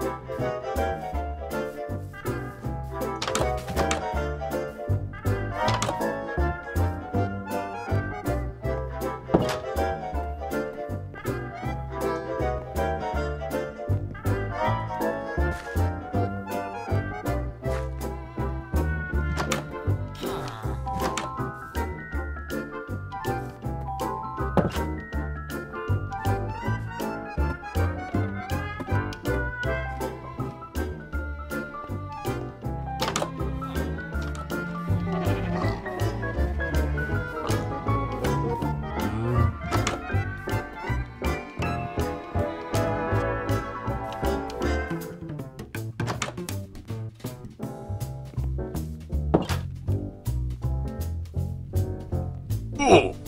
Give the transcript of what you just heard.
Música Oh!